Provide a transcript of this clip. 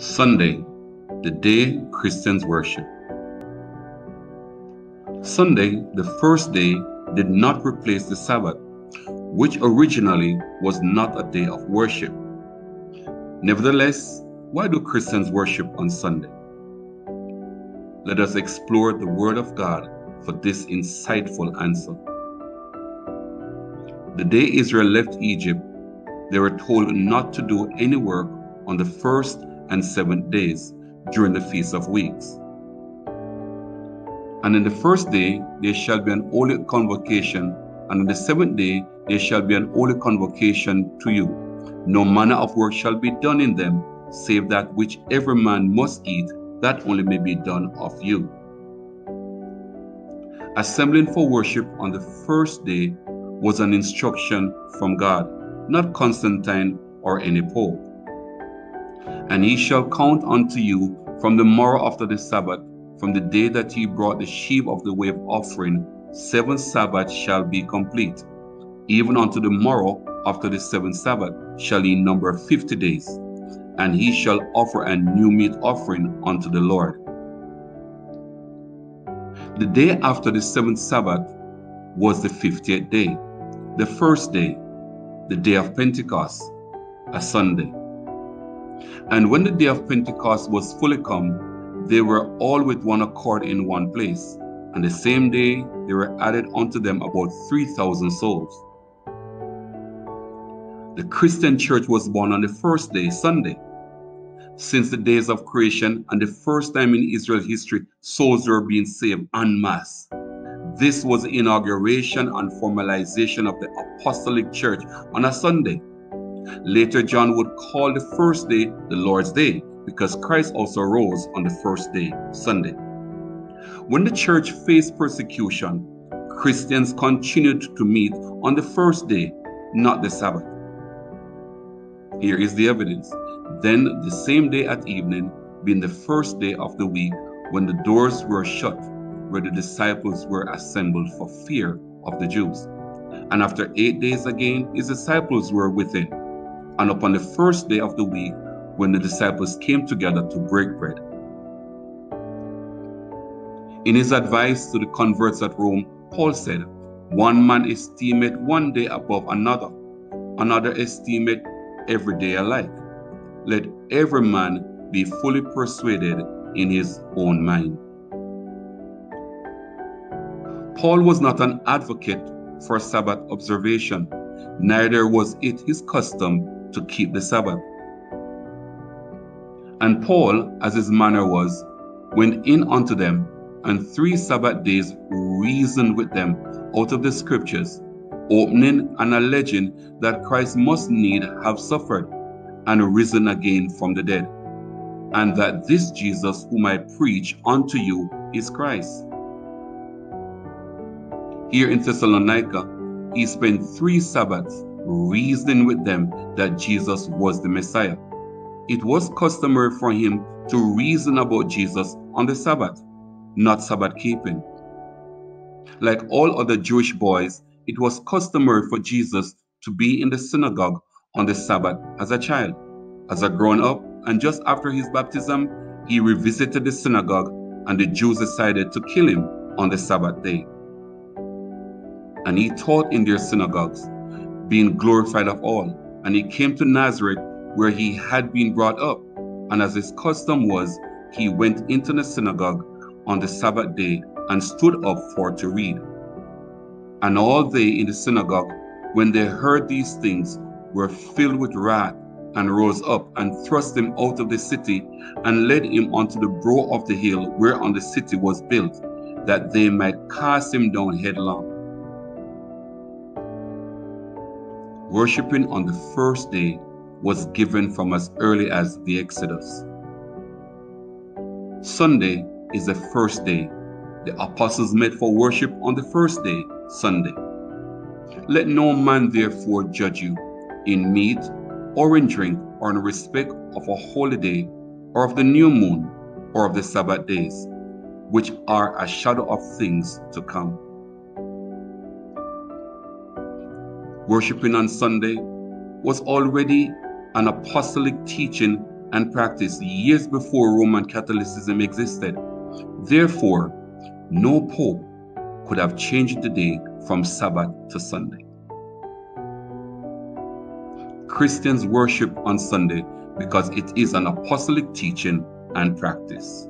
Sunday, the day Christians worship. Sunday, the first day, did not replace the Sabbath, which originally was not a day of worship. Nevertheless, why do Christians worship on Sunday? Let us explore the Word of God for this insightful answer. The day Israel left Egypt, they were told not to do any work on the first and seventh days during the Feast of Weeks. And in the first day there shall be an holy convocation, and on the seventh day there shall be an holy convocation to you. No manner of work shall be done in them, save that which every man must eat, that only may be done of you. Assembling for worship on the first day was an instruction from God, not Constantine or any pope. And he shall count unto you from the morrow after the Sabbath, from the day that he brought the sheep of the wave offering, seven Sabbaths shall be complete. Even unto the morrow after the seventh Sabbath shall he number fifty days. And he shall offer a new meat offering unto the Lord. The day after the seventh Sabbath was the fiftieth day, the first day, the day of Pentecost, a Sunday. And when the day of Pentecost was fully come, they were all with one accord in one place. And the same day there were added unto them about 3,000 souls. The Christian church was born on the first day, Sunday. Since the days of creation and the first time in Israel history, souls were being saved en masse. This was the inauguration and formalization of the apostolic church on a Sunday. Later, John would call the first day the Lord's Day because Christ also rose on the first day, Sunday. When the church faced persecution, Christians continued to meet on the first day, not the Sabbath. Here is the evidence. Then, the same day at evening, being the first day of the week, when the doors were shut, where the disciples were assembled for fear of the Jews. And after eight days again, his disciples were within and upon the first day of the week, when the disciples came together to break bread. In his advice to the converts at Rome, Paul said, One man esteemeth one day above another, another esteemeth every day alike. Let every man be fully persuaded in his own mind. Paul was not an advocate for Sabbath observation, neither was it his custom to keep the Sabbath. And Paul, as his manner was, went in unto them, and three Sabbath days reasoned with them out of the Scriptures, opening and alleging that Christ must need have suffered and risen again from the dead, and that this Jesus whom I preach unto you is Christ. Here in Thessalonica, he spent three Sabbaths reasoning with them that Jesus was the Messiah. It was customary for him to reason about Jesus on the Sabbath, not Sabbath keeping. Like all other Jewish boys, it was customary for Jesus to be in the synagogue on the Sabbath as a child. As a grown up, and just after his baptism, he revisited the synagogue, and the Jews decided to kill him on the Sabbath day. And he taught in their synagogues being glorified of all. And he came to Nazareth, where he had been brought up. And as his custom was, he went into the synagogue on the Sabbath day and stood up for to read. And all they in the synagogue, when they heard these things, were filled with wrath and rose up and thrust him out of the city and led him unto the brow of the hill whereon the city was built, that they might cast him down headlong. Worshipping on the first day was given from as early as the Exodus. Sunday is the first day. The apostles met for worship on the first day, Sunday. Let no man therefore judge you in meat or in drink or in respect of a holy day or of the new moon or of the Sabbath days, which are a shadow of things to come Worshipping on Sunday was already an apostolic teaching and practice years before Roman Catholicism existed. Therefore, no pope could have changed the day from Sabbath to Sunday. Christians worship on Sunday because it is an apostolic teaching and practice.